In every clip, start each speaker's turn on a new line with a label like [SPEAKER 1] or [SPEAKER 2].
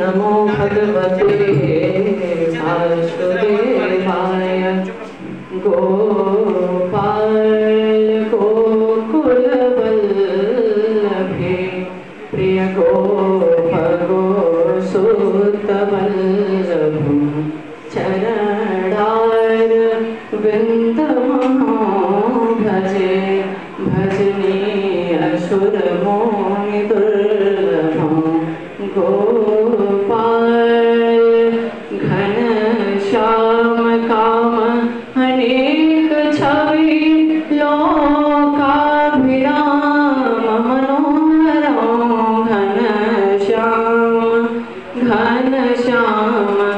[SPEAKER 1] नमो भगवते वासुदेवाय गोपाल काम अनेक छवि लोकाभिराम मनोहरं घन श्याम घन श्याम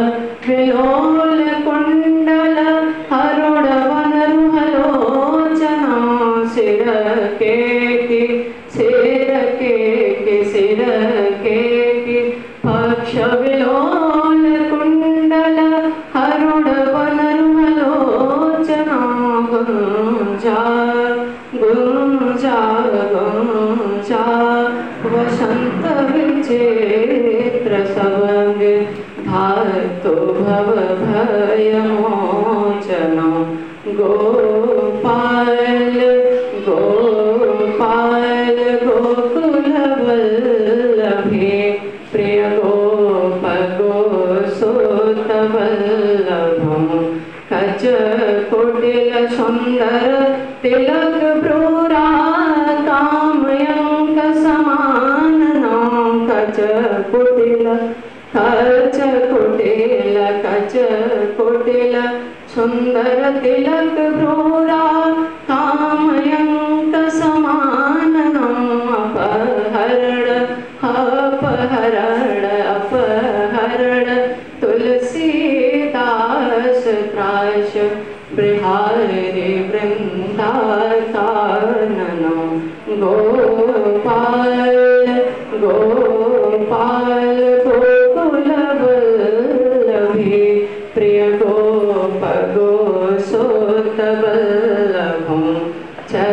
[SPEAKER 1] సిరకేటి పక్ష విలోల కుండల హరుడ పునర్మలోచన గుంజా గుంజా గుంజా వసంత విచేత్ర సవంగ భార్తో భవ భయమో गोसुतवल्लभं कच कुटिल सुन्दर तिलक भ्रूरा कामयङ्क समाननं कच कुटिल कच कुटिल कच कुटिल सुन्दर तिलक भ्रूरा ो पगो सो तव